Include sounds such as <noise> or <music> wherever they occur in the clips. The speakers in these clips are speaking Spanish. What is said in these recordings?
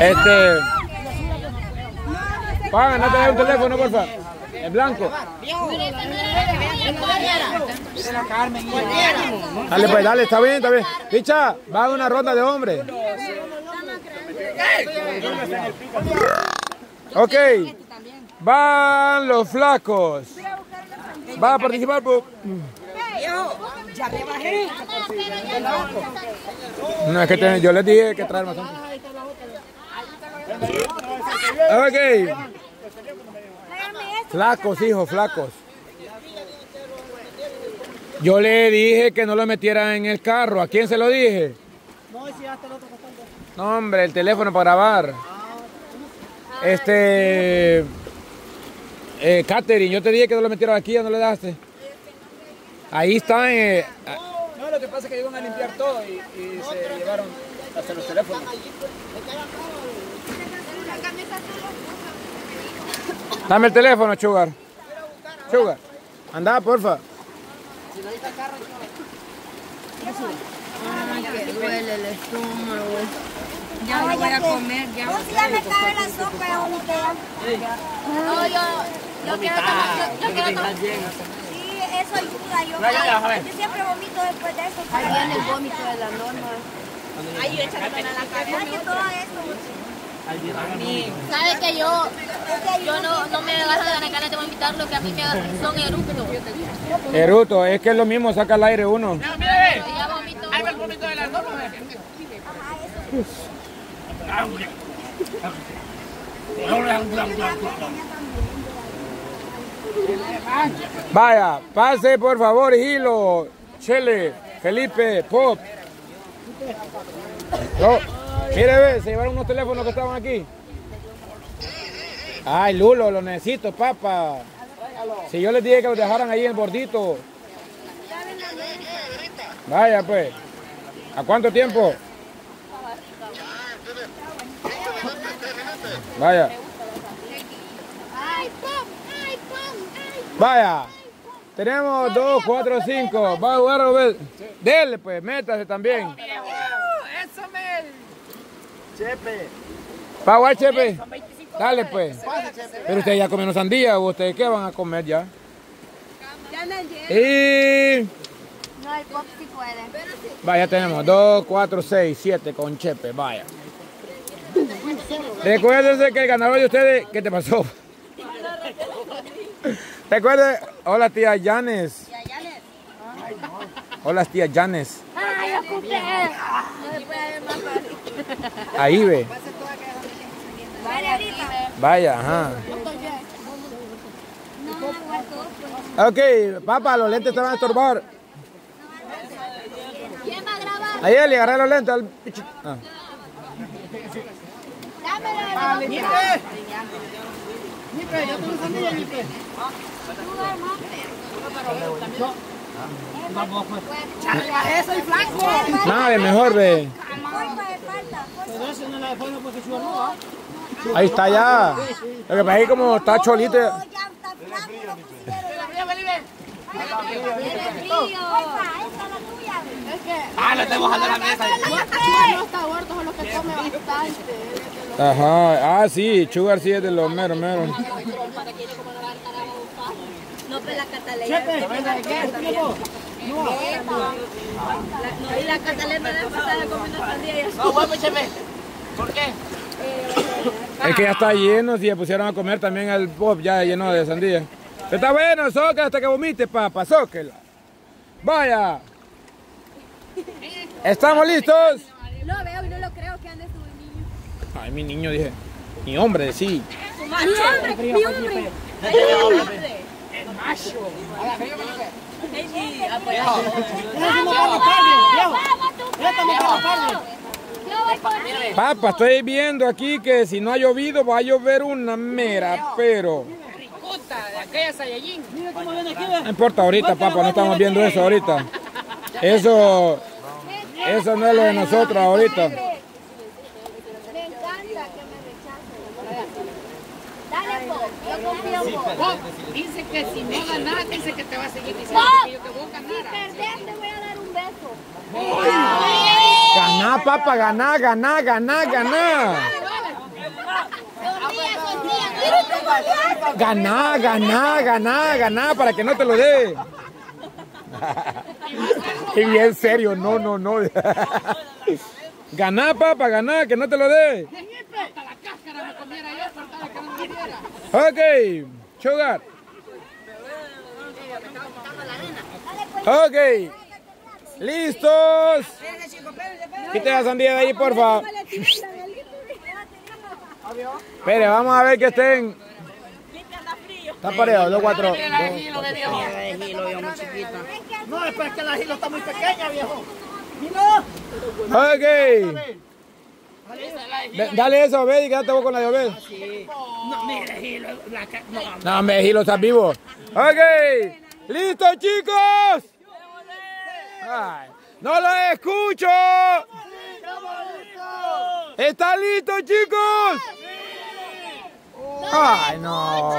Este. Paga, no te dé un teléfono, porfa. El blanco. Dale, pues, dale, está bien, está bien. Picha, va a una ronda de hombres. Ok. Van los flacos. Va a participar por... No, es que yo les dije que traer más. Ok. Flacos, hijos, flacos. Yo le dije que no lo metieran en el carro. ¿A quién se lo dije? No, hombre, el teléfono para grabar. Este. Eh, Catherine, yo te dije que no lo metieran aquí, ¿ya no le daste? Ahí está. Eh, No, lo que pasa es que iban a limpiar todo y, y se llevaron hasta los teléfonos. Dame el teléfono, Sugar. Sugar. Anda, porfa. que duele el estómago. Ya no voy a comer, ya. No, si ya me cae la sopa, ya vomité. No, yo, yo quiero tomar, yo, yo quiero tomar. Sí, eso ayuda. Yo, a yo siempre vomito después de eso. Ahí viene el vómito de la norma. Ay, yo échate en la cabeza. Ay, que todo esto. Sabes que yo, yo no, no me agarro de cara de vomitar, lo que a mí me agarra son eructos. Eruto, es que es lo mismo, saca el aire uno. Ya vomito. Ahí va el vómito de la norma. Vaya, pase por favor, Hilo, Chele, Felipe, Pop. No, mire, ve, se llevaron unos teléfonos que estaban aquí. Ay, Lulo, lo necesito, papá. Si yo les dije que los dejaran ahí en el bordito. Vaya, pues. ¿A cuánto tiempo? Vaya. Vaya. Tenemos dos, cuatro, cinco. Va a jugar Robert. Dele, pues, métase también. Chepe. Va a jugar, Chepe. Dale, pues. Pero ustedes ya comieron sandía, ¿o ustedes qué van a comer ya? Y. No, el pop sí puede. Vaya, tenemos dos, cuatro, seis, siete con Chepe, vaya. Recuérdense que el ganador de ustedes, ¿qué te pasó? Recuerden, hola tía Yanes. Hola tía Yanes. Ay, yo. Ahí ve. Vaya, ajá. Ok, papá, los lentes te van a estorbar. ¿Quién va a grabar? Ahí le agarré los lentes al pichi- ah. Eso y flaco. Nada, de mejor ve. Ahí está ya. Lo que pasa es que como está cholito. Lo. Ah, le estoy bajando la mesa. Que bastante. Ajá, ah sí, Sugar sí es de los meros, meros. No, pero la catalina. No, y la catalina de pasada comiendo sandía y así. No, guapo, Chepe. ¿Por qué? Es que ya está lleno, si se pusieron a comer también el pop ya lleno de sandía. Está bueno, zócala hasta que vomite, papá, zóquela. Vaya. ¿Estamos listos? Lo veo y no lo creo que ande su niño. Ay, mi niño, dije. Mi hombre, sí. Mi hombre, mi hombre. Papá, estoy viendo aquí que si no ha llovido va a llover una mera, pero... No importa ahorita, papá, no estamos viendo eso ahorita. Eso... Eso no es lo de nosotros ahorita. Me encanta que me rechacen. Dale, Pop. Yo confío en vos. Dice que si no ganas, dice que te va a seguir diciendo que yo que vos Si ganaras. perdés, te voy a dar un beso. Ganá, papá, ganá, ganá, ganá, ganá. Ganá, ganá, ganá, ganá para que no te lo dé. Y bien serio, no, no, no. Ganá, papá, ganá, que no te lo dé. Ok, Sugar. Ok. ¿Listos? Quite la sandía de ahí, porfa. Espere, vamos a ver que estén. Está parejo, dos, cuatro. No, es porque la gilo está muy pequeña, viejo. Ok. Ve- Dale eso, Obed, y quédate vos con la de Obed. No, mire, gilo, no, hombre, Gilo, estás vivo. Ok. ¿Listos, chicos? Ay, no lo escucho. ¿Están listos, chicos? Ay, no.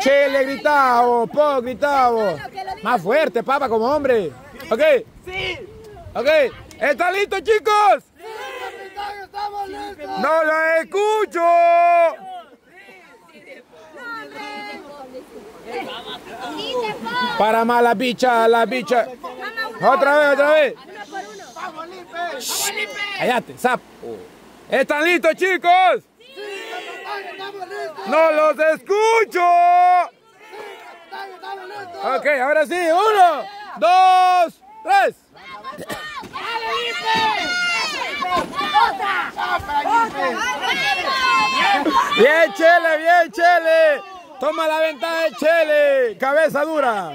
Chele, gritado, po, gritado. Más fuerte, papá, como hombre. ¿Ok? Sí. ¿Ok? ¿Están listos, chicos? ¡No lo escucho! Para más la bicha, la bicha. Otra vez, otra vez. Cállate, sapo. ¿Están listos, chicos? ¡No los escucho! Ok, ahora sí. Uno, dos, tres. Bien, Chele, bien, Chele. Toma la ventaja de Chele. Cabeza dura.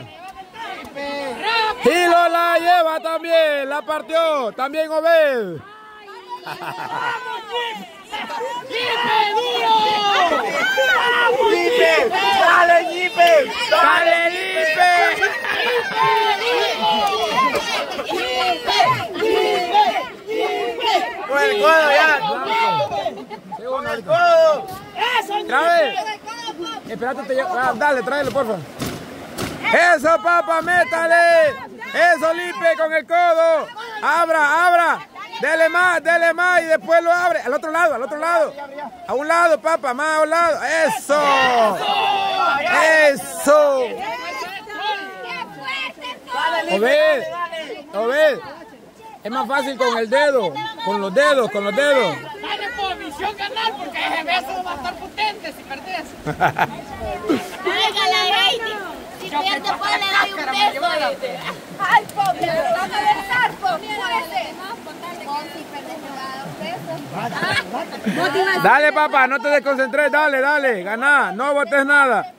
Gilo la lleva también. La partió. También Obed. ¡Dale, Ñipe! ¡Dale, Lipe! ¡Con el codo ya! ¡Con el codo! Trae. Espérate, te llevo. Ah, dale, tráelo, porfa. Eso, papá, métale. Eso, Lipe, con el codo. Abra, abra. Dele más, dele más y después lo abre. Al otro lado, al otro lado. A un lado, papá, más a un lado. Eso. Eso. Obed. Obed. Es más fácil con el dedo. Con los dedos, con los dedos. Dale por misión ganar porque ese beso va a estar perdés. Venga, la Heidi. Si pues le doy un beso. Ay, pobre, vamos <laughs> a besar, pobre. Dale, papá, no te desconcentres, dale, dale, ganá, no botes nada.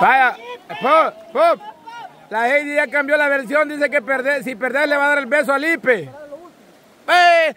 Vaya, pop, pop. La Heidi ya cambió la versión, dice que perder, si perder le va a dar el beso a Lipe. ¡Eh!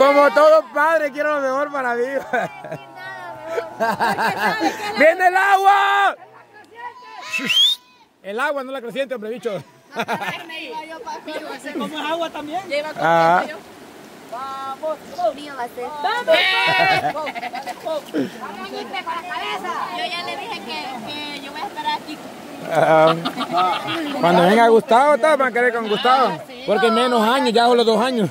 Como todo padre, quiero lo mejor para hijo. ¡Viene el agua! El agua, no la creciente, hombre, bicho. ¿Cómo es agua también? Ah, Mío va a ser. Yo ya le dije que, que yo voy a esperar aquí. ah, cuando venga Gustavo, está, van a querer con Gustavo. Porque menos años, ya son los dos años.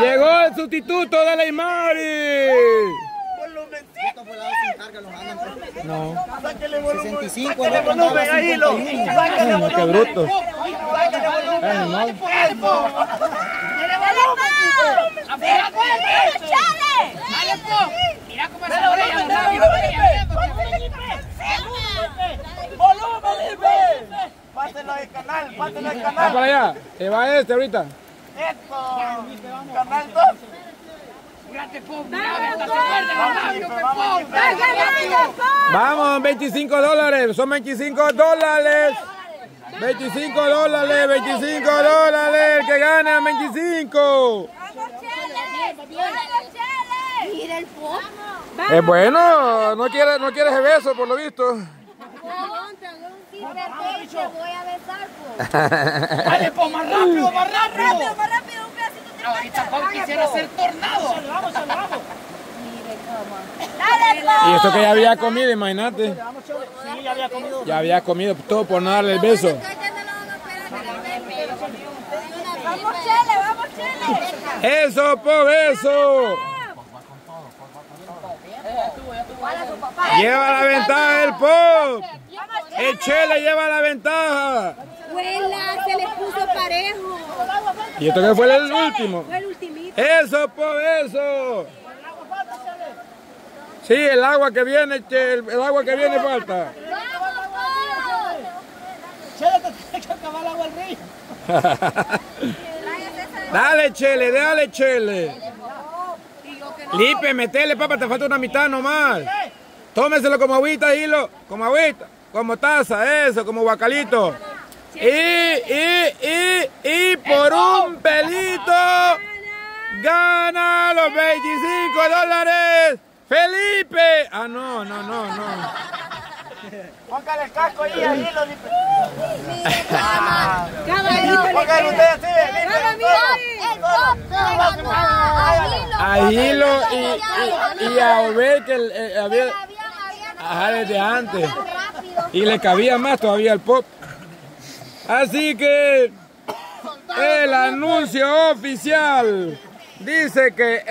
Llegó el sustituto de Leymari. No. 65, el No, bruto. Va para allá, se va este ahorita. Canal 2. Fíjate, po, mira, hasta se muerde la radio, pe, po. Vamos, 25 dólares. Son 25 dólares. 25 dólares, 25 dólares. El que gana, 25. Mira el pop. Es bueno, no quieres no quieres beso por lo visto. Perdés, te voy a besar, po. <laughs> Dale, po, más rápido, más rápido. Rápido, más rápido, un pedacito te Ahorita Pau quisiera ser tornado. <laughs> Dale, po. Y esto que ya había comido, imagínate. ya había comido. todo por no darle el beso. Vamos, Chele, vamos, Chele. Eso, po, beso. Lleva la ventaja el pop. El Chele lleva la ventaja. Abuela, se les puso parejo. Y esto que fue el último. Fue el ultimito. Eso, po, eso. Sí, el agua que viene, che, el, el agua que viene falta. dale, Chele, dale, Chele. Lipe, metele, papá, te falta una mitad nomás. Tómeselo como agüita, hilo, como agüita, como taza, eso, como guacalito. Y, y, y, y por un pelito gana los 25 dólares. Felipe. Ah, no, no, no, no. Póngale el casco ahí, ahí lo Caballito. Póngale usted así, El Hilo. Y, y, y a Obed que el- el- había, ajá, desde antes. Y le cabía más todavía el pop. Así que el anuncio oficial dice que...